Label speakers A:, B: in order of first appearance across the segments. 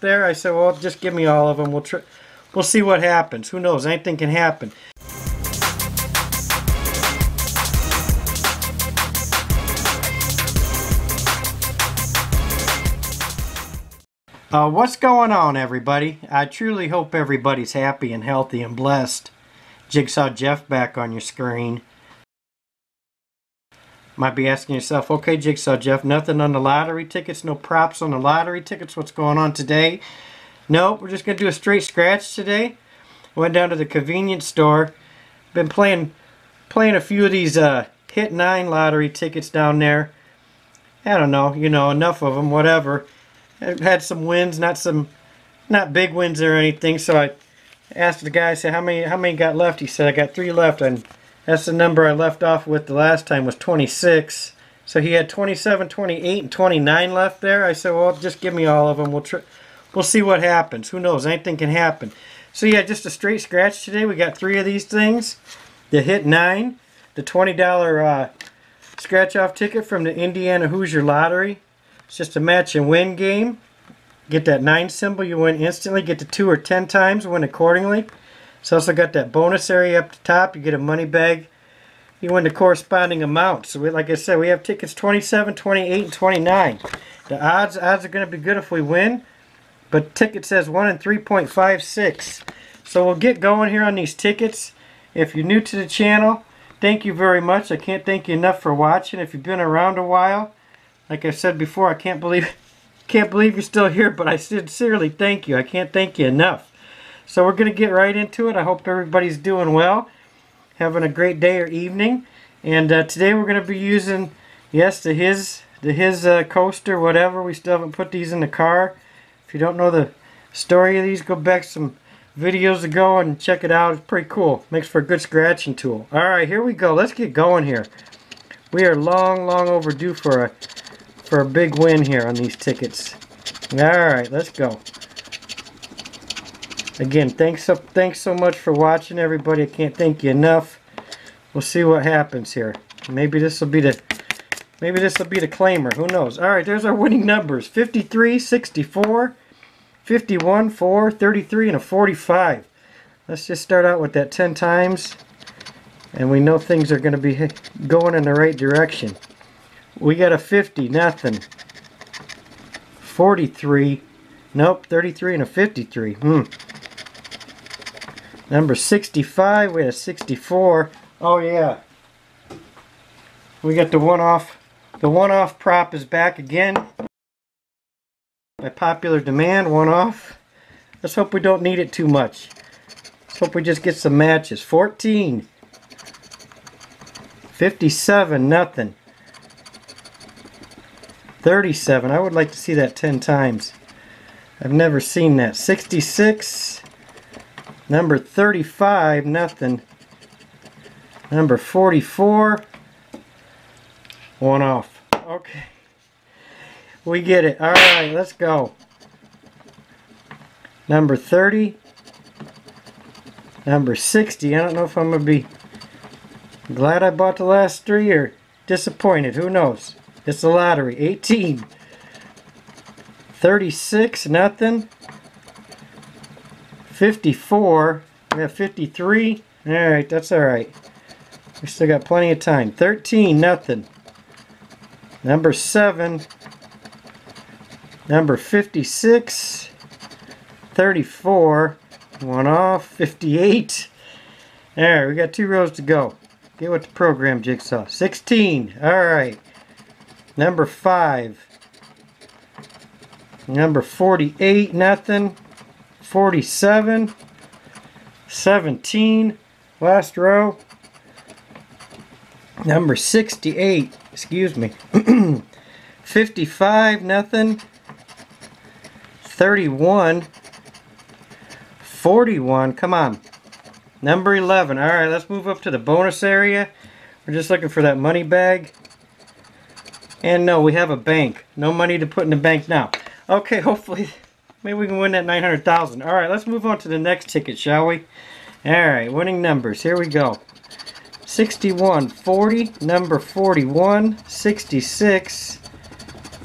A: there. I said, well, just give me all of them. We'll try, we'll see what happens. Who knows? Anything can happen. Uh, what's going on, everybody? I truly hope everybody's happy and healthy and blessed. Jigsaw Jeff back on your screen. Might be asking yourself, okay, Jigsaw Jeff, nothing on the lottery tickets, no props on the lottery tickets. What's going on today? No, we're just going to do a straight scratch today. Went down to the convenience store. Been playing playing a few of these uh, Hit 9 lottery tickets down there. I don't know, you know, enough of them, whatever. I've had some wins, not some, not big wins or anything. So I asked the guy, I said, how many, how many got left? He said, I got three left. And that's the number I left off with the last time was 26. So he had 27, 28, and 29 left there. I said, well, just give me all of them. We'll try, we'll see what happens. Who knows? Anything can happen. So yeah, just a straight scratch today. We got three of these things. The Hit 9, the $20 uh, scratch-off ticket from the Indiana Hoosier Lottery. It's just a match and win game. Get that 9 symbol, you win instantly. Get the 2 or 10 times, win accordingly. It's also got that bonus area up the top. You get a money bag. You win the corresponding amount. So we, like I said, we have tickets 27, 28, and 29. The odds odds are going to be good if we win. But ticket says 1 in 3.56. So we'll get going here on these tickets. If you're new to the channel, thank you very much. I can't thank you enough for watching. If you've been around a while, like I said before, I can't believe can't believe you're still here, but I sincerely thank you. I can't thank you enough. So we're going to get right into it. I hope everybody's doing well, having a great day or evening. And uh, today we're going to be using, yes, the his the his uh, coaster, whatever. We still haven't put these in the car. If you don't know the story of these, go back some videos ago and check it out. It's pretty cool. Makes for a good scratching tool. All right, here we go. Let's get going here. We are long, long overdue for a for a big win here on these tickets. Alright, let's go. Again, thanks so, thanks so much for watching, everybody. I can't thank you enough. We'll see what happens here. Maybe this will be the maybe this will be the claimer. Who knows? Alright, there's our winning numbers. 53, 64, 51, 4, 33, and a 45. Let's just start out with that 10 times. And we know things are going to be going in the right direction. We got a 50, nothing. 43, nope, 33 and a 53. Hmm. Number 65, we had a 64. Oh yeah. We got the one-off. The one-off prop is back again. By popular demand, one-off. Let's hope we don't need it too much. Let's hope we just get some matches. 14. 57, nothing. 37. I would like to see that 10 times. I've never seen that. 66. Number 35. Nothing. Number 44. One off. Okay. We get it. Alright, let's go. Number 30. Number 60. I don't know if I'm going to be glad I bought the last three or disappointed. Who knows? It's the lottery. 18. 36, nothing. 54. We have 53. Alright, that's alright. We still got plenty of time. 13, nothing. Number 7. Number 56. 34. One off. 58. Alright, we got two rows to go. Get with the program, Jigsaw. 16. Alright. Number 5. Number 48, nothing. 47. 17. Last row. Number 68, excuse me. 55, nothing. 31. 41, come on. Number 11. All right, let's move up to the bonus area. We're just looking for that money bag. And no, we have a bank. No money to put in the bank now. Okay, hopefully, maybe we can win that 900000 All right, let's move on to the next ticket, shall we? All right, winning numbers. Here we go. 61, 40, number 41, 66,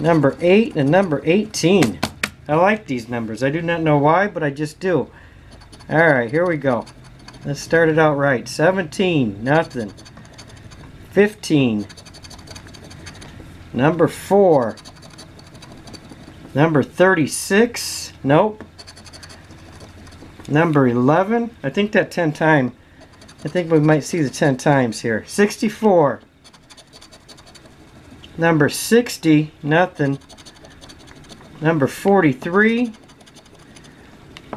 A: number 8, and number 18. I like these numbers. I do not know why, but I just do. Alright, here we go. Let's start it out right. 17, nothing. 15. Number 4. Number 36, nope. Number 11, I think that 10 time, I think we might see the 10 times here. 64. Number 60, nothing. Number 43.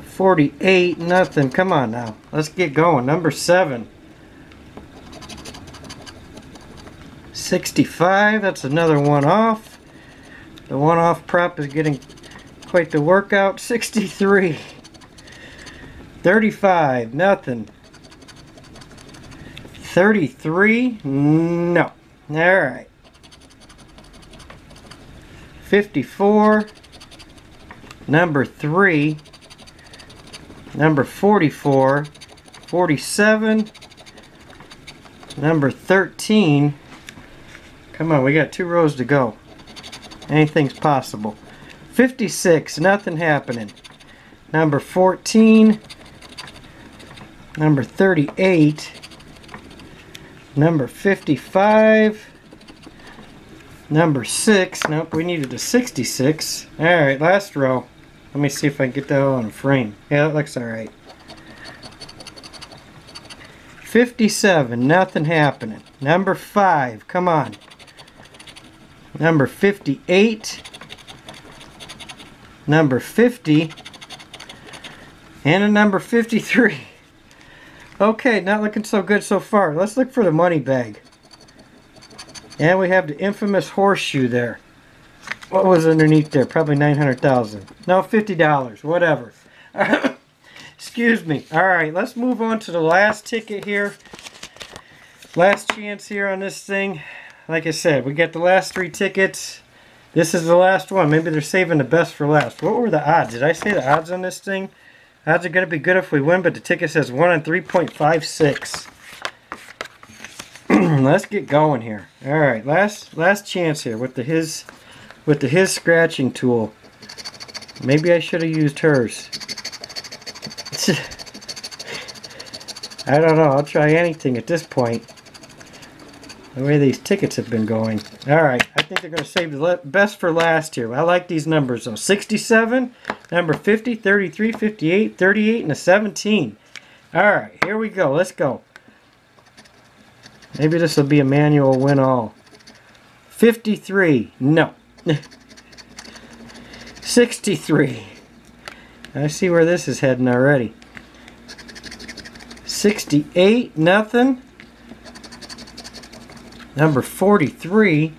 A: 48, nothing. Come on now. Let's get going. Number 7. 65, that's another one off. The one off prop is getting quite the workout. 63. 35, nothing. 33, no. Alright. 54, number 3, number 44, 47, number 13. Come on, we got two rows to go. Anything's possible. 56, nothing happening. Number 14, number 38, number 55, Number six. Nope, we needed a 66. Alright, last row. Let me see if I can get that on a frame. Yeah, that looks alright. 57. Nothing happening. Number five. Come on. Number 58. Number 50. And a number 53. Okay, not looking so good so far. Let's look for the money bag. And we have the infamous horseshoe there. What was underneath there? Probably 900000 No, $50. Whatever. Excuse me. Alright, let's move on to the last ticket here. Last chance here on this thing. Like I said, we got the last three tickets. This is the last one. Maybe they're saving the best for last. What were the odds? Did I say the odds on this thing? Odds are going to be good if we win, but the ticket says 1 on 3.56. let's get going here. All right, last last chance here with the his with the his scratching tool. Maybe I should have used hers. I don't know. I'll try anything at this point. The way these tickets have been going. All right, I think they're going to save the best for last here. I like these numbers though. 67, number 50, 33, 58, 38, and a 17. All right, here we go. Let's go. Maybe this will be a manual win all. 53. No. 63. I see where this is heading already. 68. Nothing. Number 43.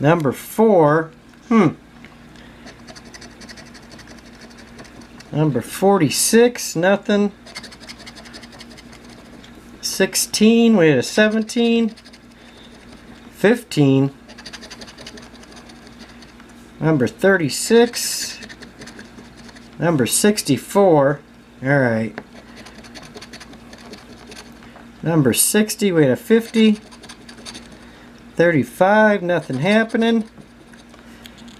A: Number 4. Hmm. Number 46. Nothing. 16, we had a 17, 15, number 36, number 64, alright, number 60, we had a 50, 35, nothing happening,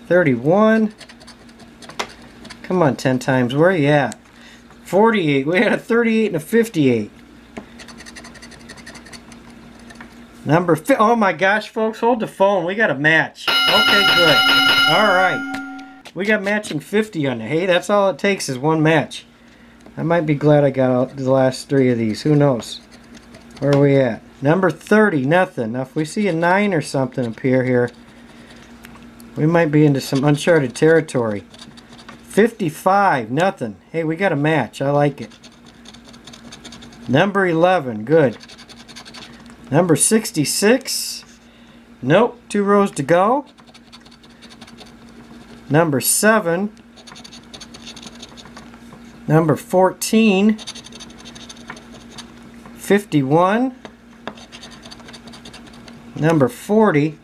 A: 31, come on 10 times, where are you at? 48, we had a 38 and a 58. Number fi oh my gosh, folks, hold the phone. We got a match. Okay, good. All right. We got matching 50 on the Hey, that's all it takes is one match. I might be glad I got the last three of these. Who knows? Where are we at? Number 30, nothing. Now, if we see a 9 or something appear here, we might be into some uncharted territory. 55, nothing. Hey, we got a match. I like it. Number 11, good. Number 66. Nope, two rows to go. Number 7. Number 14. 51. Number 40.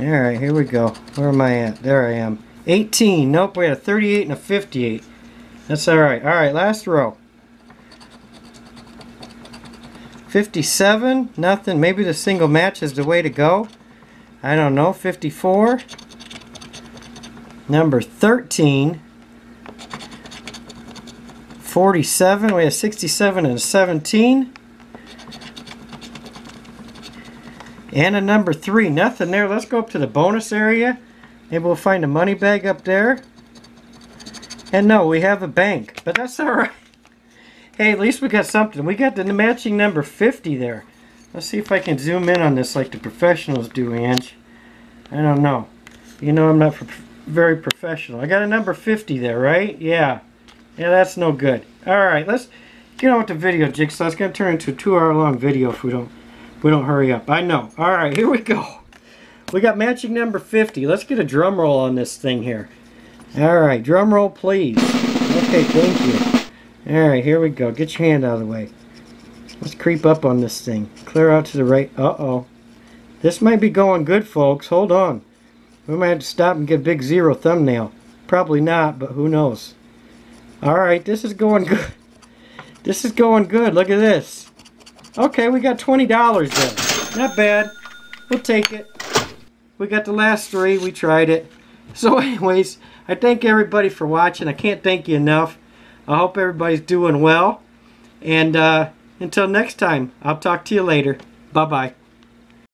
A: Alright, here we go. Where am I at? There I am. 18. Nope, we had a 38 and a 58. That's alright. Alright, last row. 57, nothing. Maybe the single match is the way to go. I don't know. 54. number 13, 47, we have 67 and 17. And a number 3, nothing there. Let's go up to the bonus area. Maybe we'll find a money bag up there. And no, we have a bank, but that's alright. Hey, at least we got something. We got the matching number 50 there. Let's see if I can zoom in on this like the professionals do, Ange. I don't know. You know I'm not very professional. I got a number 50 there, right? Yeah. Yeah, that's no good. Alright, let's get on with the video, Jigsaw. It's going to turn into a two-hour long video if we don't we don't hurry up. I know. Alright, here we go. We got matching number 50. Let's get a drum roll on this thing here. Alright, drum roll please. Okay, thank you. Alright, here we go. Get your hand out of the way. Let's creep up on this thing. Clear out to the right. Uh-oh. This might be going good, folks. Hold on. We might have to stop and get a big zero thumbnail. Probably not, but who knows. Alright, this is going good. This is going good. Look at this. Okay, we got $20 there. Not bad. We'll take it. We got the last three. We tried it. So anyways, I thank everybody for watching. I can't thank you enough. I hope everybody's doing well. And uh, until next time, I'll talk to you later. Bye-bye.